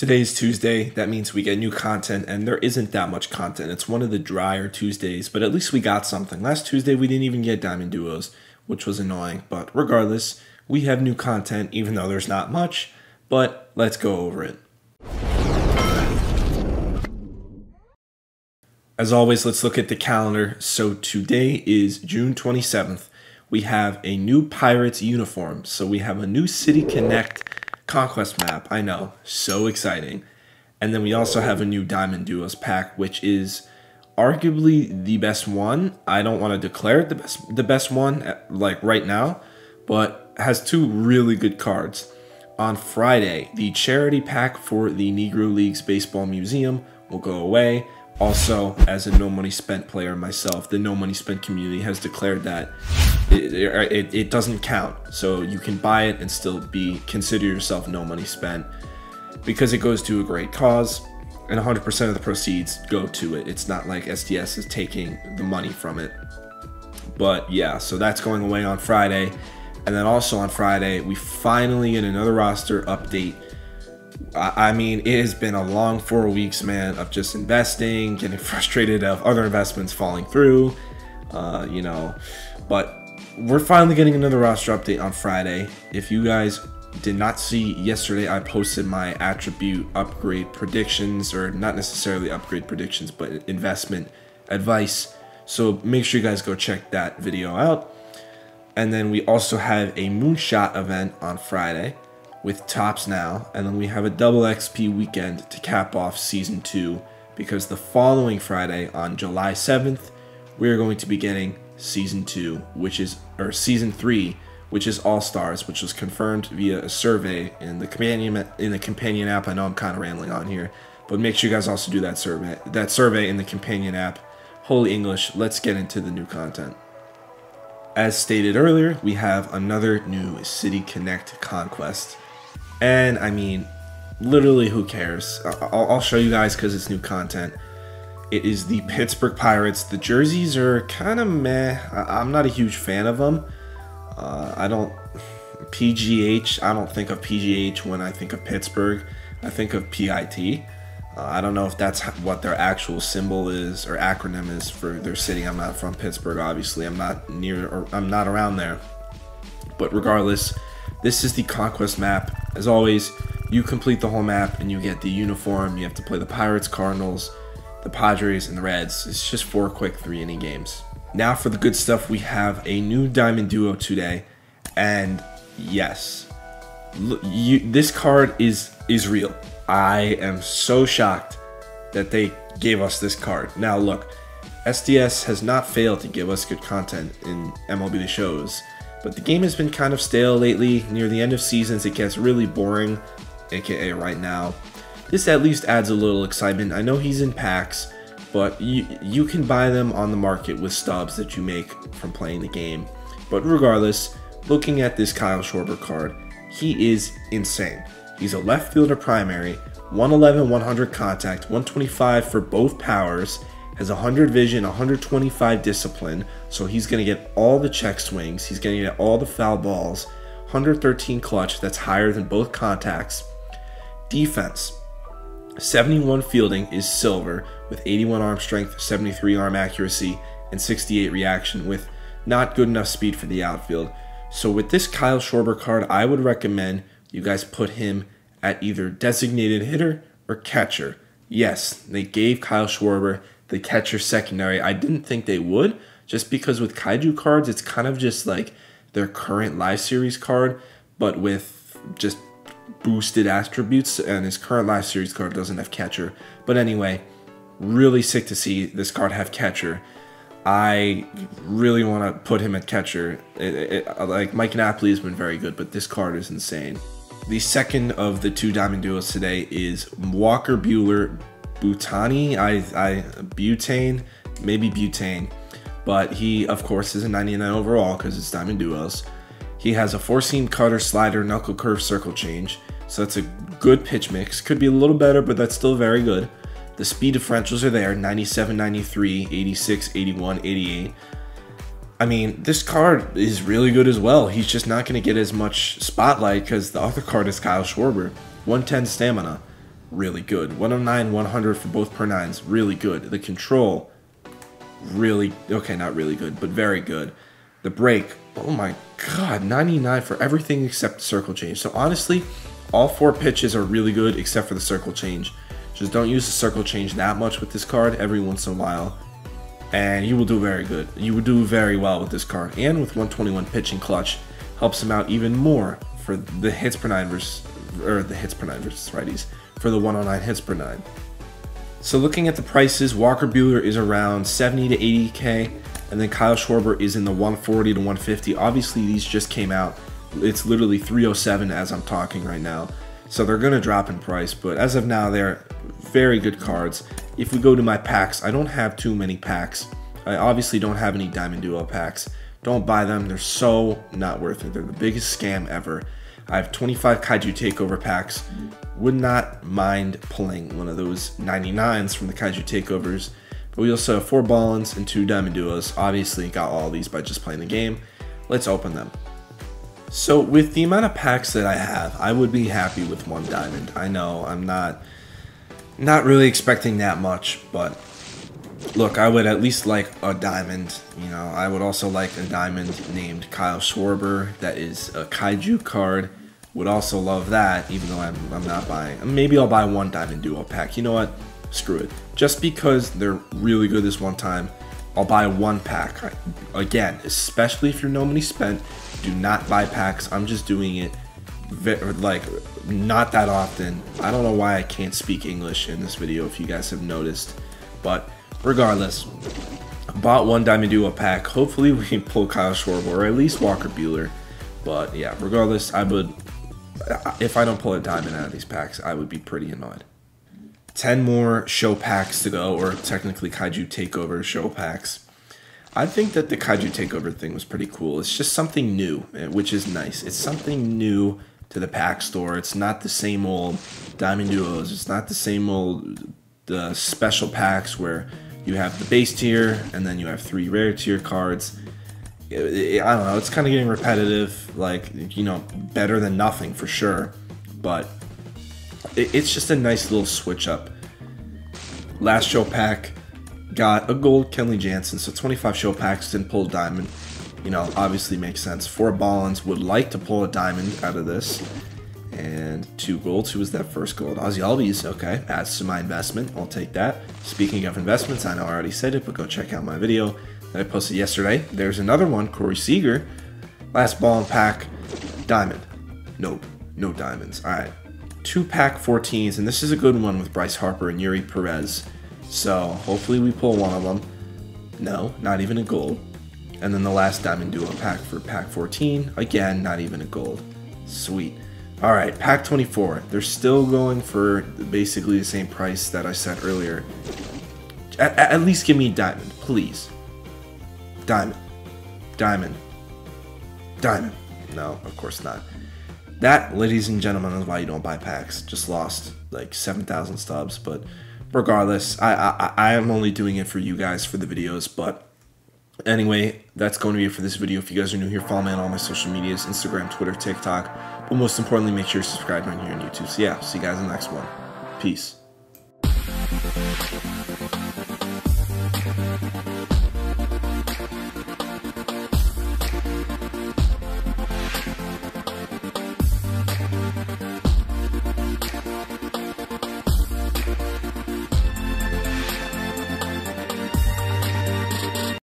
Today's Tuesday. That means we get new content, and there isn't that much content. It's one of the drier Tuesdays, but at least we got something. Last Tuesday, we didn't even get Diamond Duos, which was annoying. But regardless, we have new content, even though there's not much. But let's go over it. As always, let's look at the calendar. So today is June 27th. We have a new Pirates uniform. So we have a new City Connect Conquest map. I know, so exciting. And then we also have a new Diamond Duos pack, which is arguably the best one. I don't want to declare it the best the best one eh, like right now, but has two really good cards. On Friday, the charity pack for the Negro Leagues Baseball Museum will go away. Also, as a no money spent player myself, the no money spent community has declared that it, it, it, doesn't count. So you can buy it and still be consider yourself no money spent because it goes to a great cause and 100% of the proceeds go to it. It's not like SDS is taking the money from it. But yeah, so that's going away on Friday. And then also on Friday, we finally get another roster update I mean, it has been a long four weeks, man, of just investing, getting frustrated of other investments falling through, uh, you know. But we're finally getting another roster update on Friday. If you guys did not see yesterday, I posted my attribute upgrade predictions, or not necessarily upgrade predictions, but investment advice. So make sure you guys go check that video out. And then we also have a moonshot event on Friday with tops now, and then we have a double XP weekend to cap off season 2 because the following Friday on July 7th, we are going to be getting season 2, which is or season 3, which is All Stars, which was confirmed via a survey in the companion in the companion app. I know I'm kind of rambling on here, but make sure you guys also do that survey that survey in the companion app. Holy English, let's get into the new content. As stated earlier, we have another new City Connect conquest. And I mean, literally, who cares? I'll, I'll show you guys because it's new content. It is the Pittsburgh Pirates. The jerseys are kind of meh. I, am not a huge fan of them. Uh, I don't. PGH, I don't think of PGH when I think of Pittsburgh. I think of PIT. Uh, I don't know if that's what their actual symbol is or acronym is for their city. I'm not from Pittsburgh, obviously. I'm not near or I'm not around there. But regardless, this is the Conquest map. As always, you complete the whole map and you get the uniform. You have to play the Pirates, Cardinals, the Padres, and the Reds. It's just four quick three inning games. Now for the good stuff, we have a new Diamond Duo today. And yes, you, this card is, is real. I am so shocked that they gave us this card. Now look, SDS has not failed to give us good content in MLB The Shows. But the game has been kind of stale lately. Near the end of seasons, it gets really boring, aka right now. This at least adds a little excitement. I know he's in packs, but you, you can buy them on the market with stubs that you make from playing the game. But regardless, looking at this Kyle Schwarber card, he is insane. He's a left fielder primary, 111, 100 contact, 125 for both powers, has 100 vision, 125 discipline, so he's going to get all the check swings, he's going to get all the foul balls, 113 clutch, that's higher than both contacts. Defense 71 fielding is silver with 81 arm strength, 73 arm accuracy, and 68 reaction with not good enough speed for the outfield. So with this Kyle Schwarber card, I would recommend you guys put him at either designated hitter or catcher. Yes, they gave Kyle Schwarber the catcher secondary. I didn't think they would, just because with Kaiju cards, it's kind of just like their current live series card, but with just boosted attributes, and his current live series card doesn't have catcher. But anyway, really sick to see this card have catcher. I really want to put him at catcher. It, it, uh, like Mike Napoli has been very good, but this card is insane. The second of the two diamond duos today is Walker Buehler Butani, I, I butane, maybe butane, but he of course is a 99 overall because it's diamond duos. He has a four seam cutter, slider, knuckle curve, circle change, so that's a good pitch mix. Could be a little better, but that's still very good. The speed differentials are there 97, 93, 86, 81, 88. I mean, this card is really good as well. He's just not going to get as much spotlight because the other card is Kyle Schwarber. 110 stamina. Really good. 109, 100 for both per nines, really good. The control, really, okay, not really good, but very good. The break, oh my god, 99 for everything except circle change. So honestly, all four pitches are really good except for the circle change. Just don't use the circle change that much with this card every once in a while. And you will do very good. You will do very well with this card. And with 121 pitching clutch, helps him out even more for the hits per nine versus, or the hits per nine versus righties, for the 109 hits per nine. So looking at the prices, Walker Buehler is around 70 to 80k, and then Kyle Schwarber is in the 140 to 150. Obviously, these just came out. It's literally 307 as I'm talking right now. So they're going to drop in price, but as of now, they're very good cards. If we go to my packs, I don't have too many packs. I obviously don't have any Diamond Duo packs. Don't buy them. They're so not worth it. They're the biggest scam ever. I have 25 Kaiju Takeover packs. Would not mind pulling one of those 99s from the Kaiju Takeovers. But we also have four Ballins and two Diamond Duos. Obviously, got all these by just playing the game. Let's open them. So, with the amount of packs that I have, I would be happy with one Diamond. I know I'm not not really expecting that much, but look, I would at least like a diamond. You know, I would also like a diamond named Kyle Schwarber. That is a kaiju card. Would also love that, even though I'm, I'm not buying. Maybe I'll buy one diamond duo pack. You know what? Screw it. Just because they're really good this one time, I'll buy one pack. Again, especially if you're no money spent, do not buy packs. I'm just doing it like not that often. I don't know why I can't speak English in this video if you guys have noticed, but regardless, I bought one Diamond Duo pack. Hopefully we can pull Kyle Schwarber or at least Walker Buehler. But yeah, regardless, I would if I don't pull a diamond out of these packs, I would be pretty annoyed. 10 more show packs to go, or technically Kaiju Takeover show packs. I think that the Kaiju Takeover thing was pretty cool. It's just something new, eh, which is nice. It's something new to the pack store. It's not the same old Diamond Duos. It's not the same old the special packs where you have the base tier and then you have three rare tier cards. I don't know. It's kind of getting repetitive. Like you know, better than nothing for sure. But it's just a nice little switch up. Last show pack got a gold Kenley Jansen, so 25 show packs didn't pull a diamond you know, obviously makes sense. Four Ballins would like to pull a diamond out of this. And two golds. Who was that first gold? Ozzy Albies. Okay, adds to my investment. I'll take that. Speaking of investments, I know I already said it, but go check out my video that I posted yesterday. There's another one, Corey Seager. Last Ballin pack, diamond. Nope, no diamonds. All right, two pack 14s, and this is a good one with Bryce Harper and Eury Perez. So hopefully we pull one of them. No, not even a gold. And then the last Diamond Duo pack for pack 14. Again, not even a gold. Sweet. All right, pack 24. They're still going for basically the same price that I said earlier. At, at least give me a diamond, please. Diamond. Diamond. Diamond. No, of course not. That, ladies and gentlemen, is why you don't buy packs. Just lost like 7,000 stubs, but regardless, I, I I am only doing it for you guys for the videos, but Anyway, that's going to be it for this video. If you guys are new here, follow me on all my social medias, Instagram, Twitter, TikTok. But most importantly, make sure you subscribe on here on YouTube. So yeah, see you guys in the next one. Peace.